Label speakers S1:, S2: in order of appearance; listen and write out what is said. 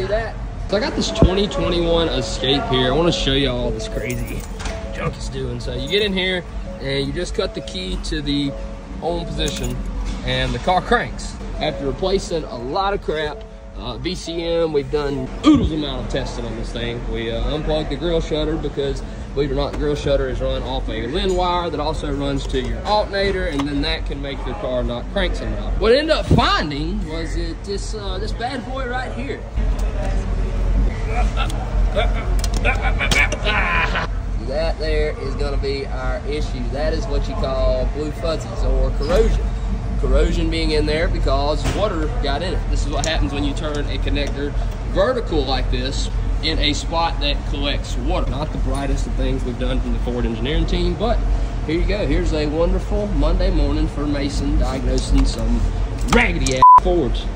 S1: See that? So I got this 2021 Escape here. I want to show you all this crazy junk it's doing. So you get in here and you just cut the key to the on position and the car cranks. After replacing a lot of crap, uh, VCM, we've done oodles amount of testing on this thing. We uh, unplugged the grill shutter because, believe it or not, the grill shutter is run off a LIN wire that also runs to your alternator, and then that can make your car not crank loud. What I ended up finding was it this uh, this bad boy right here. That there is going to be our issue. That is what you call blue fuzzies or corrosion corrosion being in there because water got in it. This is what happens when you turn a connector vertical like this in a spot that collects water. Not the brightest of things we've done from the Ford engineering team, but here you go. Here's a wonderful Monday morning for Mason diagnosing some raggedy ass Fords.